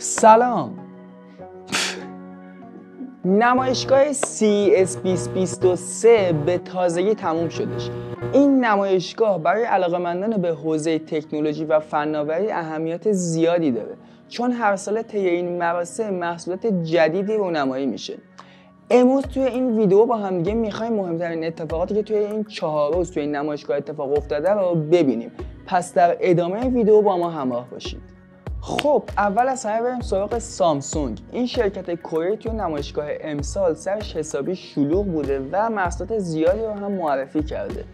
سلام. نمایشگاه CES 2023 به تازگی تموم شدش. این نمایشگاه برای علاقمندان به حوزه تکنولوژی و فناوری اهمیت زیادی داره. چون هر سال طی این مراسم محصولات جدیدی رونمایی میشه. امروز توی این ویدیو با هم دیگه می‌خوایم مهمترین اتفاقاتی که توی این چهار روز توی این نمایشگاه اتفاق افتاده رو ببینیم. پس در ادامه ویدیو با ما همراه باشید. خب اول از همه بریم سراغ سامسونگ. این شرکت کره توی نمایشگاه امسال سرش حسابی شلوغ بوده و محصولات زیادی رو هم معرفی کرده.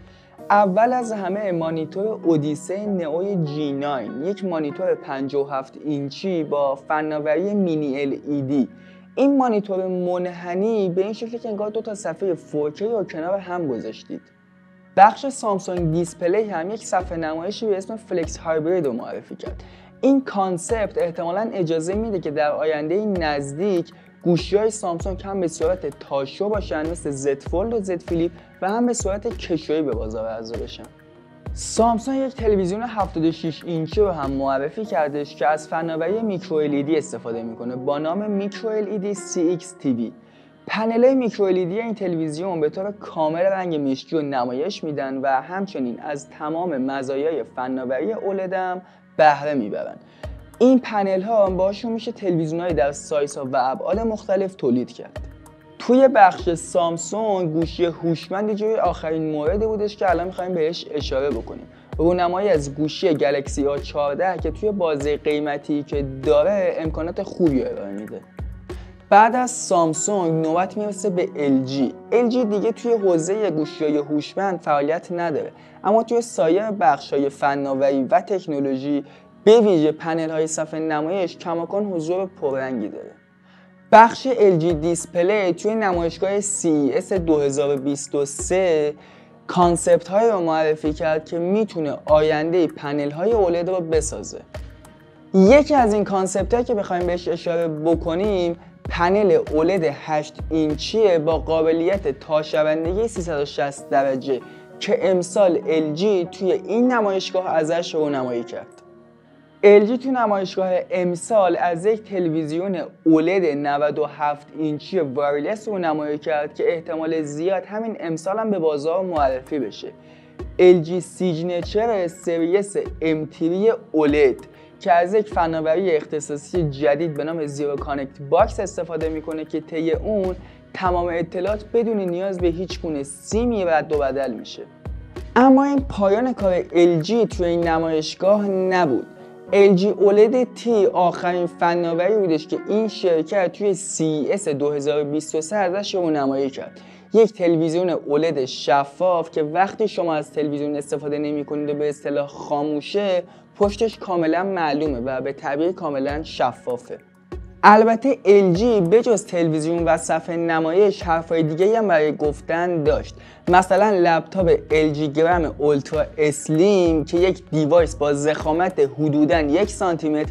اول از همه مانیتور اودیسه نئوی G9 یک مانیتور 57 اینچی با فناوری مینی LED این مانیتور منحنی به این شکلی که انگار دو تا صفحه 4K رو کنار هم گذاشتید. بخش سامسونگ Display هم یک صفحه نمایشی به اسم Flex Hybrid رو معرفی کرد. این کانسپت احتمالا اجازه میده که در آینده نزدیک گوشی های سامسونگ هم به صورت تاشو باشن مثل Z Fold و Z Flip و هم به صورت کشویی به بازار عرضه بشن. سامسونگ یک تلویزیون 76 اینچی رو هم معرفی کردش که از فناوری Micro LED استفاده می‌کنه با نام Micro LED CX TV پنل میکرو LED این تلویزیون به طور کامل رنگ مشکی رو نمایش میدن و همچنین از تمام مزایای فناوری اولدم بهره می‌برن. این پنل ها باشون میشه تلویزیون در سایز ها و ابعاد مختلف تولید کرد. توی بخش سامسونگ گوشی هوشمند جوی آخرین موردی بودش که الان می‌خوایم بهش اشاره بکنیم. رونمایی از گوشی گلکسی A14 که توی بازه قیمتی که داره امکانات خوبی ارائه میده. بعد از سامسونگ نوبت می‌رسه به LG LG دیگه توی حوزه گوشی هوشمند فعالیت نداره. اما توی سایر بخش های فناوری و تکنولوژی به ویژه پنل های صفحه نمایش کماکان حضور پررنگی داره. بخش LG Display توی نمایشگاه CES 2023 concept هایی رو معرفی کرد که می‌تونه آینده پنل های OLED رو بسازه. یکی از این concept که بخوایم بهش اشاره بکنیم پنل OLED 8 اینچیه با قابلیت تاشوندگی 360 درجه که امسال LG توی این نمایشگاه ازش رونمایی کرد. LG تو نمایشگاه امسال از یک تلویزیون OLED 97 اینچی wireless رونمایی کرد که احتمال زیاد همین امسال هم به بازار معرفی بشه. LG Signature Series M3 OLED که از یک فناوری اختصاصی جدید به نام Zero Connect Box استفاده می‌کنه که طی اون تمام اطلاعات بدون نیاز به هیچ گونه سیمی رد و بدل میشه. اما این پایان کار LG توی این نمایشگاه نبود. LG OLED T آخرین فناوری بودش که این شرکت توی CES 2023 ازش رونمایی کرد. یک تلویزیون OLED شفاف که وقتی شما از تلویزیون استفاده نمی کنید و به اصطلاح خاموشه پشتش کاملا معلومه و به تعبیر کاملا شفافه. البته LG بجز تلویزیون و صفحه نمایش حرفای دیگه هم برای گفتن داشت. مثلا لپتاپ LG گرم اولترا اسلیم که یک دیوایس با زخامت حدودا یک سانتی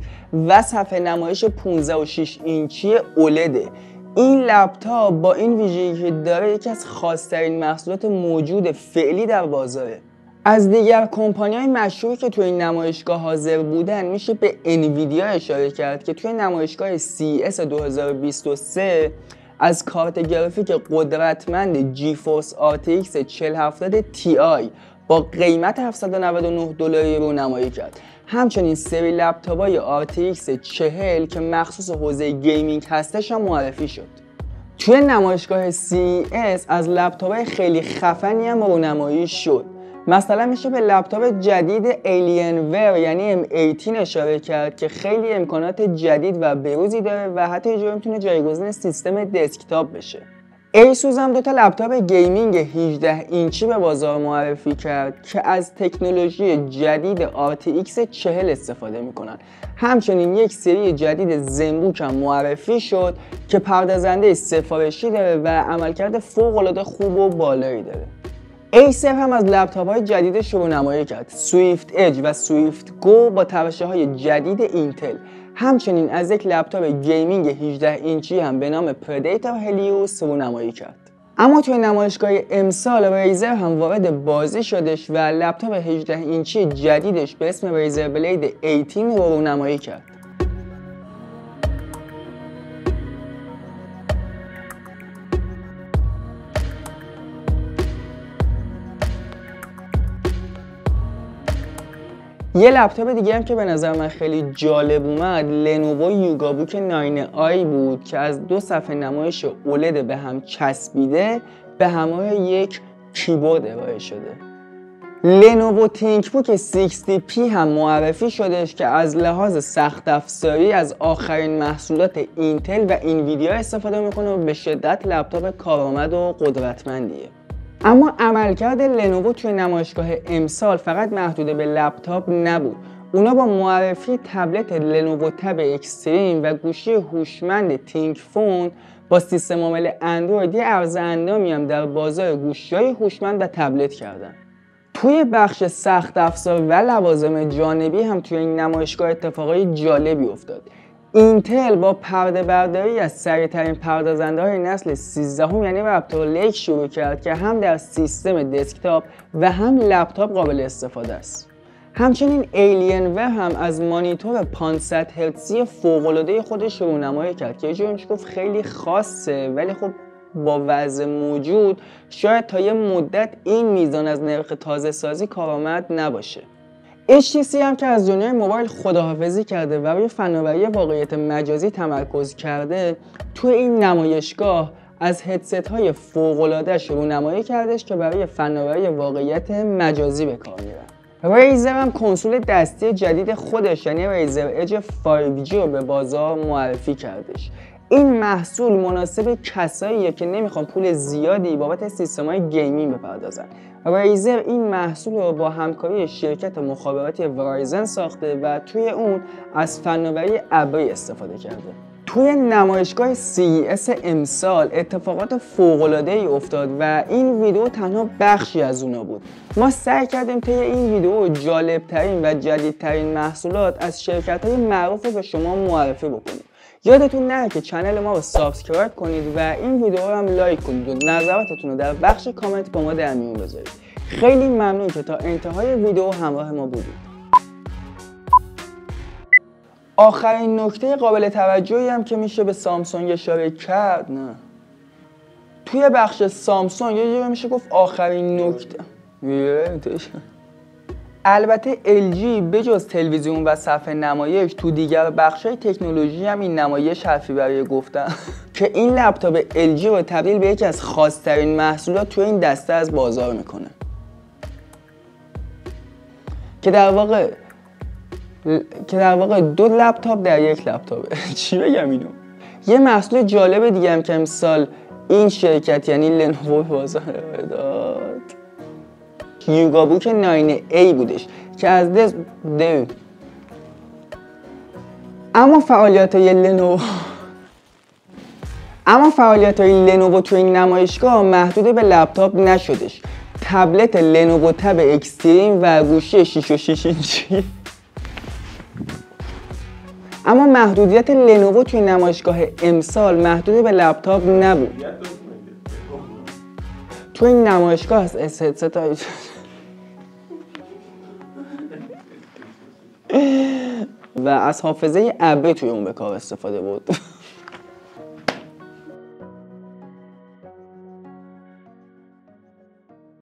و صفحه نمایش 15 و 6 اینچی اولده. این لپتاپ با این ویژگی که داره یکی از خاصترین محصولات موجود فعلی در بازاره. از دیگر کمپانی های مشهوری که توی این نمایشگاه حاضر بودن میشه به Nvidia اشاره کرد که توی نمایشگاه CES 2023 از کارت گرافیک قدرتمند GeForce RTX 4070 Ti با قیمت 799 دلاری رونمایی کرد. همچنین سری لپتاپ های RTX 40 که مخصوص حوزه gaming هستش هم معرفی شد. توی نمایشگاه CES از لپتاپ خیلی خفنی هم رونمایی شد. مثلا میشه به لپتاپ جدید ور یعنی M18 اشاره کرد که خیلی امکانات جدید و بروزی داره و حتی اینجا می‌تونه جایگزین سیستم دسکتاپ بشه. Asus هم دوتا لپتاپ gaming 18 اینچی به بازار معرفی کرد که از تکنولوژی جدید RTX 40 استفاده می‌کنن. همچنین یک سری جدید Zenbook هم معرفی شد که پردازنده سفارشی داره و عملکرد فوق العاده خوب و بالایی داره. Acer هم از لپتاپ های جدیدش رونمایی کرد. Swift Edge و Swift Go با تراشه های جدید اینتل. همچنین از یک لپتاپ gaming 18 اینچی هم به نام Predator Helios رونمایی کرد. اما توی نمایشگاه امسال Razer هم وارد بازی شدش و لپتاپ 18 اینچی جدیدش به اسم Razer Blade 18 رو نمایی کرد. یه لپتاپ دیگه هم که به نظر من خیلی جالب اومد Lenovo Yoga Book 9i بود که از دو صفحه نمایش OLED به هم چسبیده به همراه یک کیبورد ارائه شده. Lenovo ThinkBook 16P هم معرفی شدش که از لحاظ سخت افزاری از آخرین محصولات اینتل و Nvidia استفاده می‌کنه و به شدت لپتاپ کارآمد و قدرتمندیه. اما عملکرد Lenovo توی نمایشگاه امسال فقط محدود به لپتاپ نبود. اونا با معرفی تبلت Lenovo Tab Extreme و گوشی هوشمند ThinkPhone با سیستم عامل اندروید عرض اندامی هم در بازار گوشی های هوشمند و تبلت کردن. توی بخش سخت افزار و لوازم جانبی هم توی این نمایشگاه اتفاقای جالبی افتاد. اینتل با پرده برداری از سریعترین پردازنده های نسل 13 هم یعنی Raptor Lake شروع کرد که هم در سیستم دسکتاپ و هم لپتاپ قابل استفاده است. همچنین ایلین و هم از مانیتور 500 هرتزی فوق‌العاده خودش رونمایی کرد که یه گفت خیلی خاصه ولی خب با وضع موجود شاید تا یه مدت این میزان از نرخ تازه سازی کارآمد نباشه. HTC هم که از دنیای موبایل خداحافظی کرده و روی فناوری واقعیت مجازی تمرکز کرده تو این نمایشگاه از هدست های فوق رونمایی کردش که برای فناوری واقعیت مجازی به کار میرن Razer هم کنسول دستی جدید خودش یعنی Razer Edge 5G رو به بازار معرفی کردش. این محصول مناسب کساییه که نمی‌خوان پول زیادی بابت سیستم های gaming بپردازن. Razer این محصول رو با همکاری شرکت مخابراتی Verizon ساخته و توی اون از فناوری ابری استفاده کرده. توی نمایشگاه CES امسال اتفاقات فوق‌العاده ای افتاد و این ویدیو تنها بخشی از اونا بود. ما سعی کردیم طی این ویدیو جالبترین و جدیدترین محصولات از شرکت های معروف به شما معرفی بکنیم. یادتون نره که channel ما رو subscribe کنید و این ویدیو رو هم like کنید و نظراتتون رو در بخش کامنت با ما در میون بذارید. خیلی ممنون که تا انتهای ویدیو همراه ما بودید. آخرین نکته قابل توجهی هم که میشه به سامسونگ اشاره کرد نه. توی بخش سامسونگ یه میشه گفت آخرین نکته. البته LG بجز تلویزیون و صفحه نمایش تو دیگر بخش تکنولوژی هم این نمایش حرفی برای گفتن. که این لپتاپ LG رو تبدیل به یکی از خاصترین محصولات تو این دسته از بازار می‌کنه. که در واقع که در واقع دو لپتاپ در یک لپتاپه. چی بگم اینو؟ یه محصول جالب دیگه هم که امسال این شرکت یعنی لنوو بازار داد یوگابوک 9A بودش که از دست ده اما فعالیت های لنوو اما فعالیت های لنوو تو این نمایشگاه محدود به لپتاپ نشدش. تبلت لنوو تب اکستریم و گوشی 6 و 6 اینچی. اما محدودیت لنوو توی نمایشگاه امسال محدود به لپتاپ نبود. تو این نمایشگاه از های و از حافظه ابری توی اون به کار استفاده بود.